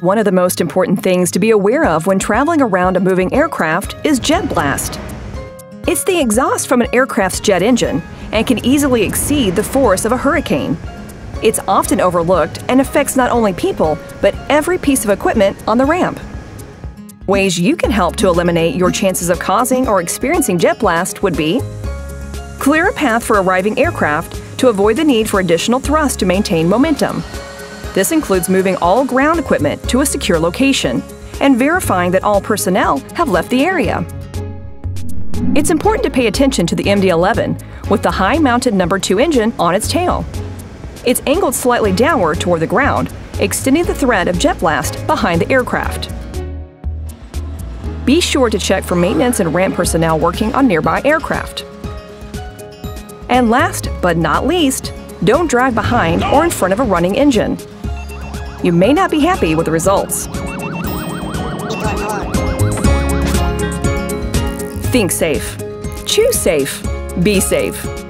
One of the most important things to be aware of when traveling around a moving aircraft is jet blast. It's the exhaust from an aircraft's jet engine and can easily exceed the force of a hurricane. It's often overlooked and affects not only people, but every piece of equipment on the ramp. Ways you can help to eliminate your chances of causing or experiencing jet blast would be Clear a path for arriving aircraft to avoid the need for additional thrust to maintain momentum. This includes moving all ground equipment to a secure location and verifying that all personnel have left the area. It's important to pay attention to the MD-11 with the high-mounted number 2 engine on its tail. It's angled slightly downward toward the ground, extending the threat of jet blast behind the aircraft. Be sure to check for maintenance and ramp personnel working on nearby aircraft. And last but not least, don't drive behind or in front of a running engine you may not be happy with the results. Think safe. Choose safe. Be safe.